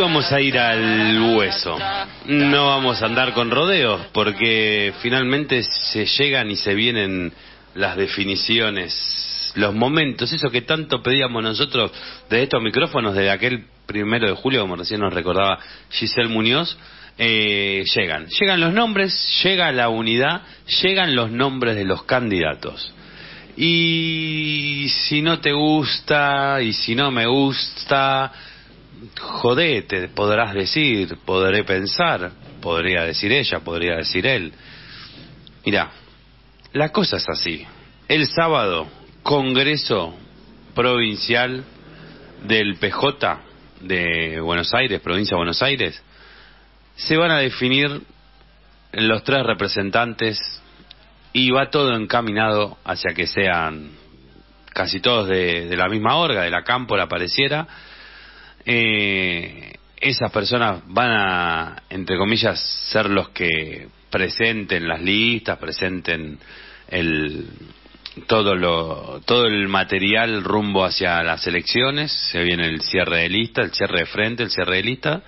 vamos a ir al hueso. No vamos a andar con rodeos porque finalmente se llegan y se vienen las definiciones, los momentos, eso que tanto pedíamos nosotros de estos micrófonos desde aquel primero de julio, como recién nos recordaba Giselle Muñoz, eh, llegan. Llegan los nombres, llega la unidad, llegan los nombres de los candidatos. Y si no te gusta, y si no me gusta, jodete, podrás decir, podré pensar, podría decir ella, podría decir él. Mira, la cosa es así. El sábado, Congreso Provincial del PJ de Buenos Aires, provincia de Buenos Aires, se van a definir los tres representantes y va todo encaminado hacia que sean casi todos de, la misma orga, de la campo, la pareciera. Eh, esas personas van a, entre comillas, ser los que presenten las listas, presenten el, todo lo todo el material rumbo hacia las elecciones. Se viene el cierre de lista el cierre de frente el cierre de lista.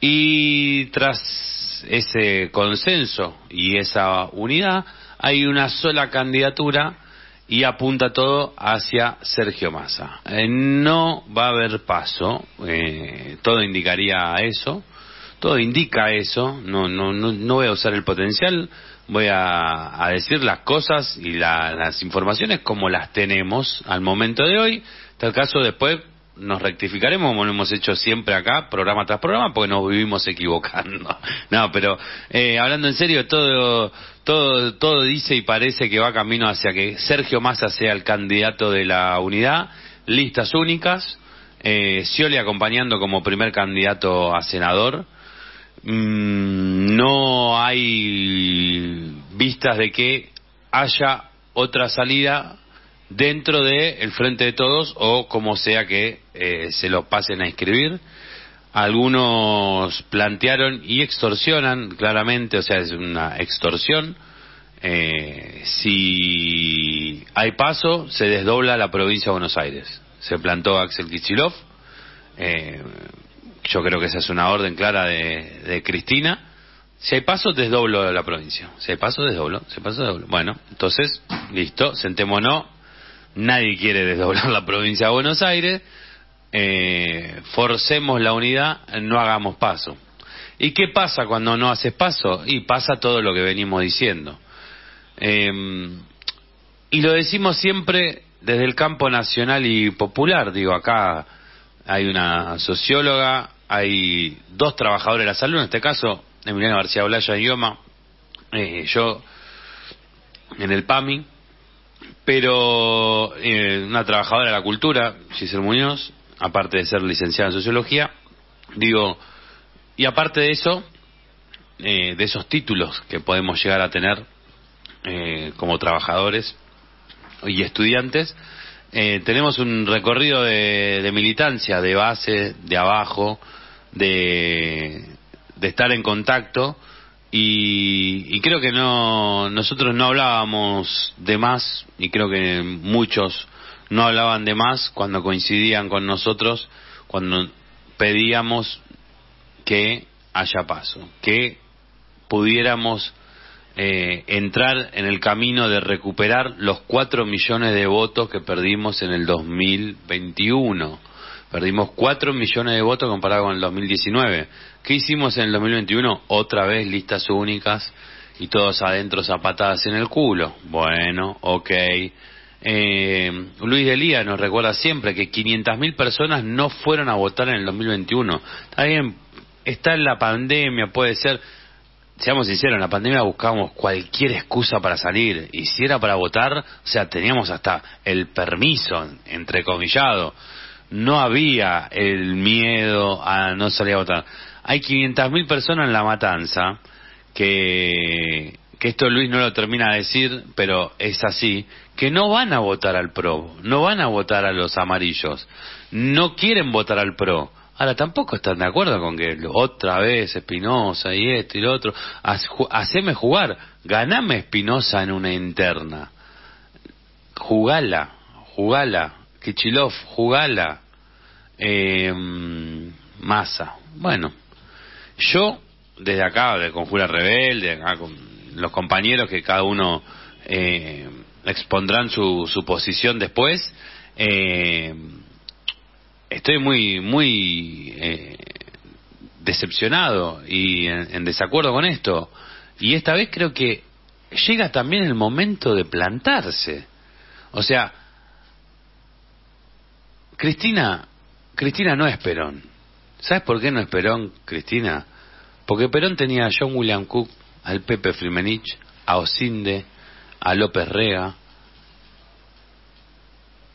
Y tras ese consenso y esa unidad hay una sola candidatura y apunta todo hacia Sergio Massa. Eh, no va a haber paso, eh, todo indicaría eso, todo indica eso, no, no, no, no voy a usar el potencial, voy a, decir las cosas y las informaciones como las tenemos al momento de hoy. Tal caso después nos rectificaremos como lo hemos hecho siempre acá, programa tras programa, porque nos vivimos equivocando. No, pero eh, hablando en serio, todo, todo, todo dice y parece que va camino hacia que Sergio Massa sea el candidato de la unidad, listas únicas, eh, Scioli acompañando como primer candidato a senador. Mm, no hay vistas de que haya otra salida dentro del el Frente de Todos o como sea que eh, se lo pasen a inscribir. Algunos plantearon y extorsionan claramente, o sea, es una extorsión. Eh, si hay paso, se desdobla la provincia de Buenos Aires. Se plantó Axel Kichilov. Eh, yo creo que esa es una orden clara de, de Cristina. Si hay paso, desdoblo la provincia. Si hay paso, desdoblo. Si hay paso. Bueno, entonces, listo, sentémonos nadie quiere desdoblar la provincia de Buenos Aires, eh, forcemos la unidad, no hagamos paso. ¿Y qué pasa cuando no haces paso? Y pasa todo lo que venimos diciendo. Em, y lo decimos siempre desde el campo nacional y popular. Digo, acá hay una socióloga, hay dos trabajadores de la salud, en este caso, Emiliano García Blaya y Ioma, eh, yo en el PAMI, pero eh, una trabajadora de la cultura, Giselle Muñoz, aparte de ser licenciada en sociología, digo, y aparte de eso, eh, de esos títulos que podemos llegar a tener eh, como trabajadores y estudiantes, tenemos un recorrido de, de, militancia, de base, de abajo, de, de estar en contacto y, creo que no nosotros no hablábamos de más y creo que muchos no hablaban de más cuando coincidían con nosotros cuando pedíamos que haya paso que pudiéramos eh, entrar en el camino de recuperar los cuatro millones de votos que perdimos en el 2021 Perdimos 4 millones de votos comparado con el 2019. ¿Qué hicimos en el 2021? Otra vez listas únicas y todos adentro zapatadas en el culo. Bueno, ok. Eh, Luis Delía nos recuerda siempre que 500.000 personas no fueron a votar en el 2021. Está bien, está en la pandemia, puede ser. Seamos sinceros, en la pandemia buscábamos cualquier excusa para salir. Y si era para votar, o sea, teníamos hasta el permiso, entrecomillado no había el miedo a no salir a votar. Hay 500.000 personas en la matanza que, esto Luis no lo termina de decir, pero es así, que no van a votar al PRO, no van a votar a los amarillos, no quieren votar al PRO. Ahora tampoco están de acuerdo con que otra vez Espinosa y esto y lo otro. Haceme jugar, ganame Espinosa en una interna. Jugala, jugala, Kichilov, jugala, eh, Massa, Bueno, yo desde acá, de Conjura Rebelde, acá con los compañeros que cada uno eh, expondrán su, su posición después, eh, estoy muy, muy eh, decepcionado y en, desacuerdo con esto. Y esta vez creo que llega también el momento de plantarse. O sea, Cristina, Cristina no es Perón. ¿Sabes por qué no es Perón, Cristina? Porque Perón tenía a John William Cook, al Pepe Frimenich, a Osinde, a López Rega,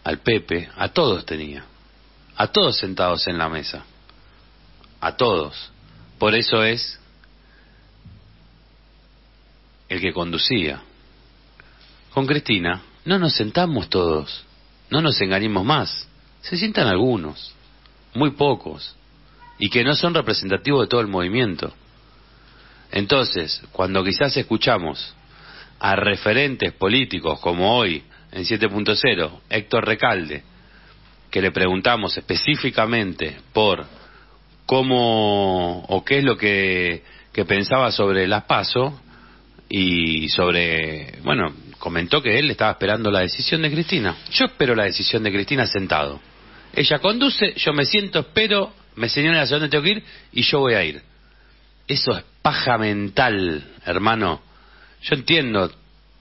al Pepe, a todos tenía. A todos sentados en la mesa. A todos. Por eso es el que conducía. Con Cristina no nos sentamos todos, no nos engañemos más. Se sientan algunos, muy pocos, y que no son representativos de todo el movimiento. Entonces, cuando quizás escuchamos a referentes políticos como hoy en 7.0, Héctor Recalde, que le preguntamos específicamente por cómo o qué es lo que, que pensaba sobre las PASO y sobre, bueno, comentó que él estaba esperando la decisión de Cristina. Yo espero la decisión de Cristina sentado. Ella conduce, yo me siento, espero, me señala hacia dónde tengo que ir y yo voy a ir. Eso es paja mental, hermano. Yo entiendo,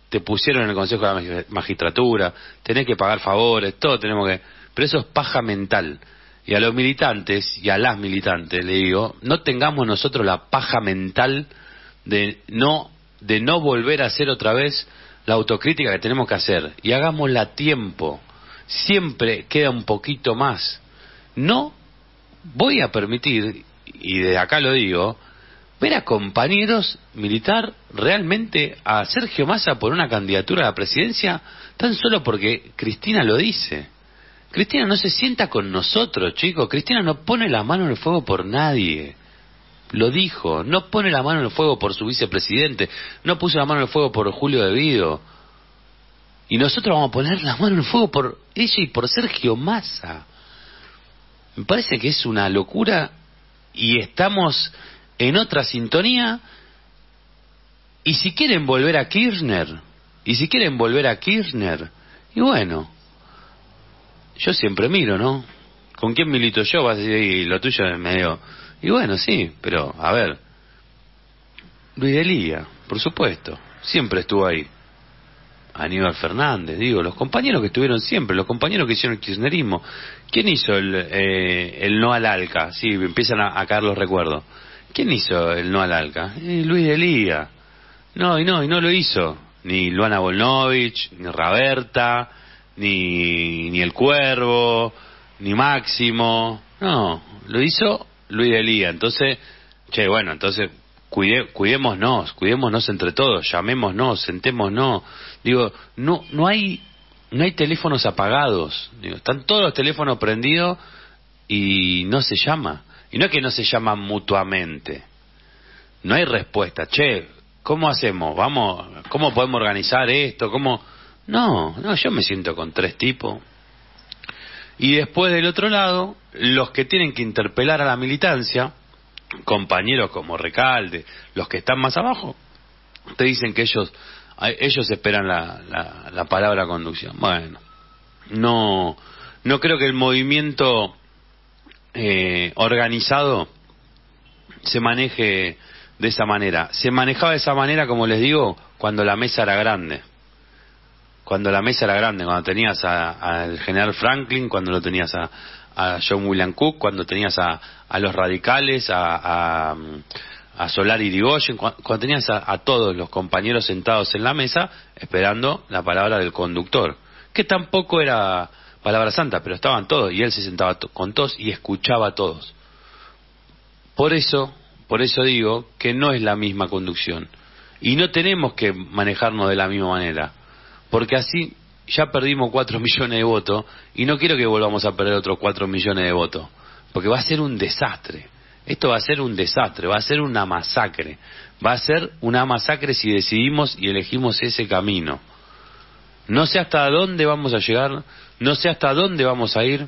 te pusieron en el Consejo de la Magistratura, tenés que pagar favores, todo tenemos que... Pero eso es paja mental. Y a los militantes y a las militantes le digo, no tengamos nosotros la paja mental de no, de no volver a hacer otra vez la autocrítica que tenemos que hacer. Y hagámosla a tiempo. Siempre queda un poquito más. No voy a permitir, y de acá lo digo, ver a compañeros militar realmente a Sergio Massa por una candidatura a la presidencia tan solo porque Cristina lo dice. Cristina no se sienta con nosotros, chicos. Cristina no pone la mano en el fuego por nadie. Lo dijo. No pone la mano en el fuego por su vicepresidente. No puso la mano en el fuego por Julio Devido. Y nosotros vamos a poner la mano en el fuego por ella y por Sergio Massa. Me parece que es una locura y estamos en otra sintonía. Y si quieren volver a Kirchner, y si quieren volver a Kirchner, y bueno, yo siempre miro, ¿no? ¿Con quién milito yo? Vas a decir, y lo tuyo es medio... Y bueno, sí, pero a ver, Luis Delía, por supuesto, siempre estuvo ahí. Aníbal Fernández, digo, los compañeros que estuvieron siempre, los compañeros que hicieron el kirchnerismo. ¿Quién hizo el, eh, el no al ALCA? Sí, empiezan a, a caer los recuerdos. ¿Quién hizo el no al ALCA? Eh, Luis Delía. No, y no, y no lo hizo. Ni Luana Volnovich, ni Raberta, ni, ni El Cuervo, ni Máximo. No, lo hizo Luis Delía. Entonces, che, bueno, entonces cuide, cuidémonos, cuidémonos entre todos, llamémonos, sentémonos. Digo, no, no hay, no hay teléfonos apagados. Digo, están todos los teléfonos prendidos y no se llama. Y no es que no se llaman mutuamente. No hay respuesta. Che, ¿cómo hacemos? Vamos, ¿cómo podemos organizar esto? ¿Cómo? No, no, yo me siento con tres tipos. Y después del otro lado, los que tienen que interpelar a la militancia, compañeros como Recalde, los que están más abajo, te dicen que ellos ellos esperan la, la, la palabra conducción. Bueno, no no creo que el movimiento eh, organizado se maneje de esa manera. Se manejaba de esa manera, como les digo, cuando la mesa era grande. Cuando la mesa era grande, cuando tenías al general Franklin, cuando lo tenías a, John William Cook, cuando tenías a, los radicales, a, a, a Solar y Digoyen, cuando, tenías a, a todos los compañeros sentados en la mesa esperando la palabra del conductor, que tampoco era palabra santa, pero estaban todos y él se sentaba con todos y escuchaba a todos. Por eso, por eso digo que no es la misma conducción y no tenemos que manejarnos de la misma manera, porque así ya perdimos cuatro millones de votos y no quiero que volvamos a perder otros cuatro millones de votos, porque va a ser un desastre. Esto va a ser un desastre, va a ser una masacre, va a ser una masacre si decidimos y elegimos ese camino. No sé hasta dónde vamos a llegar, no sé hasta dónde vamos a ir,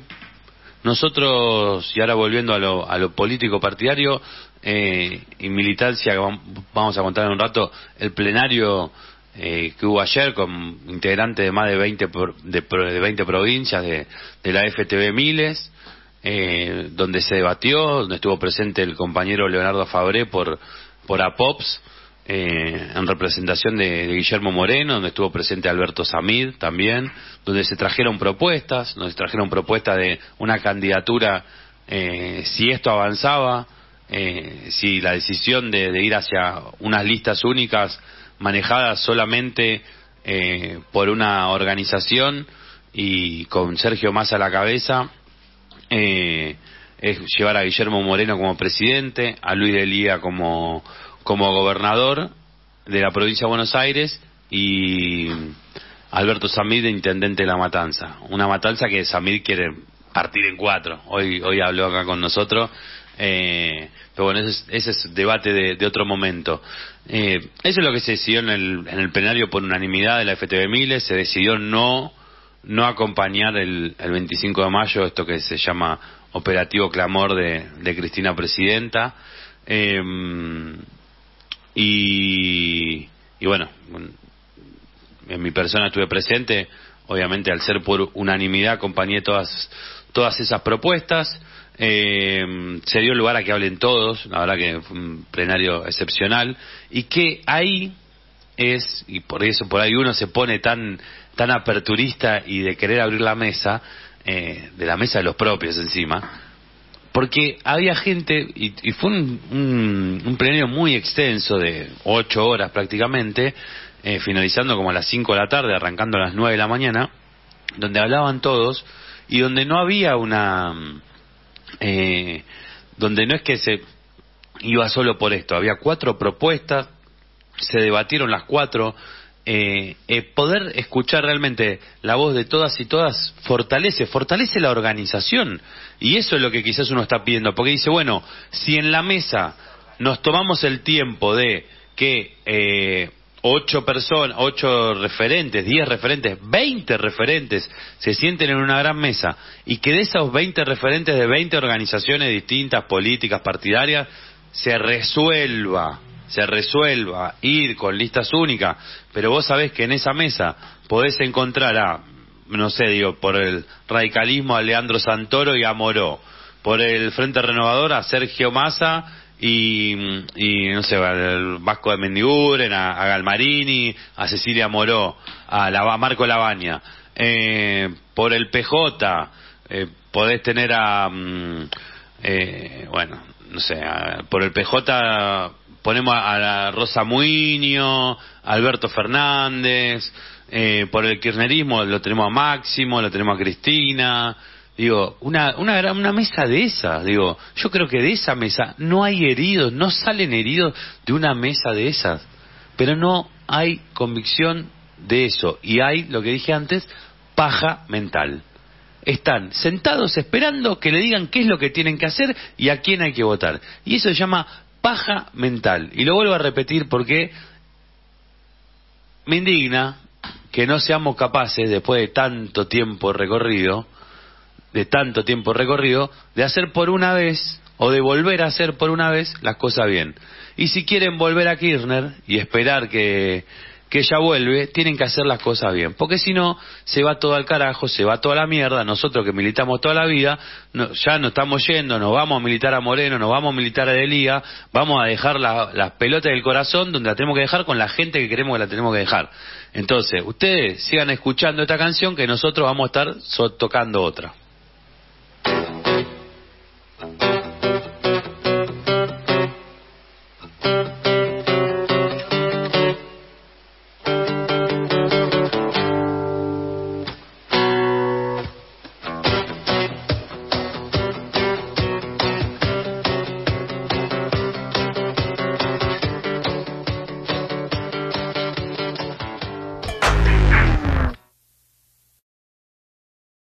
Nosotros, y ahora volviendo a lo, a lo político partidario eh, y militancia, vamos a contar en un rato, el plenario eh, que hubo ayer con integrantes de más de 20, de, de 20 provincias de, de la FTV Miles, eh, donde se debatió, donde estuvo presente el compañero Leonardo Fabré por, por APOPS, eh, en representación de, Guillermo Moreno, donde estuvo presente Alberto Samid también, donde se trajeron propuestas, donde se trajeron propuestas de una candidatura, eh, si esto avanzaba, eh, si la decisión de, ir hacia unas listas únicas manejadas solamente por una organización y con Sergio Massa a la cabeza, es llevar a Guillermo Moreno como presidente, a Luis de Lía como como gobernador de la provincia de Buenos Aires y Alberto Samid de intendente de La Matanza. Una matanza que Samid quiere partir en cuatro. Hoy, hoy habló acá con nosotros. Eh, pero bueno, ese es, ese debate de, otro momento. Eh, eso es lo que se decidió en el, en el plenario por unanimidad de la FTV Miles. Se decidió no, no acompañar el, el 25 de mayo esto que se llama operativo clamor de, de Cristina Presidenta. Eh, y, y bueno, en mi persona estuve presente, obviamente al ser por unanimidad acompañé todas, todas esas propuestas. Eh, se dio lugar a que hablen todos, la verdad que fue un plenario excepcional, y que ahí es, y por eso por ahí uno se pone tan, tan aperturista y de querer abrir la mesa, eh, de la mesa de los propios encima, porque había gente, y, fue un, un, plenario muy extenso, de ocho horas prácticamente, eh, finalizando como a las cinco de la tarde, arrancando a las nueve de la mañana, donde hablaban todos y donde no había una... Eh, donde no es que se iba solo por esto, había cuatro propuestas, se debatieron las cuatro, eh, eh, poder escuchar realmente la voz de todas y todas fortalece, fortalece la organización. Y eso es lo que quizás uno está pidiendo, porque dice, bueno, si en la mesa nos tomamos el tiempo de que eh, ocho personas, ocho referentes, diez referentes, veinte referentes se sienten en una gran mesa y que de esos veinte referentes de veinte organizaciones distintas, políticas, partidarias, se resuelva se resuelva ir con listas únicas, pero vos sabés que en esa mesa podés encontrar a, no sé, digo, por el radicalismo a Leandro Santoro y a Moró, por el Frente Renovador a Sergio Massa y, no sé, al Vasco de Mendiguren, a, Galmarini, a Cecilia Moró, a, la, Marco Labaña. Eh, por el PJ eh, podés tener a, mm, eh, bueno, no sé, por el PJ ponemos a, Rosa Muñoz, Alberto Fernández, eh, por el kirchnerismo lo tenemos a Máximo, lo tenemos a Cristina, digo, una, una, una mesa de esas, digo, yo creo que de esa mesa no hay heridos, no salen heridos de una mesa de esas, pero no hay convicción de eso, y hay, lo que dije antes, paja mental. Están sentados esperando que le digan qué es lo que tienen que hacer y a quién hay que votar. Y eso se llama paja mental. Y lo vuelvo a repetir porque me indigna que no seamos capaces, después de tanto tiempo recorrido, de tanto tiempo recorrido, de hacer por una vez o de volver a hacer por una vez las cosas bien. Y si quieren volver a Kirchner y esperar que que ella vuelve, tienen que hacer las cosas bien. Porque si no, se va todo al carajo, se va toda la mierda. Nosotros que militamos toda la vida, ya no estamos yendo, nos vamos a militar a Moreno, nos vamos a militar a Delía, vamos a dejar las pelotas del corazón donde la tenemos que dejar con la gente que queremos que la tenemos que dejar. Entonces, ustedes sigan escuchando esta canción que nosotros vamos a estar tocando otra.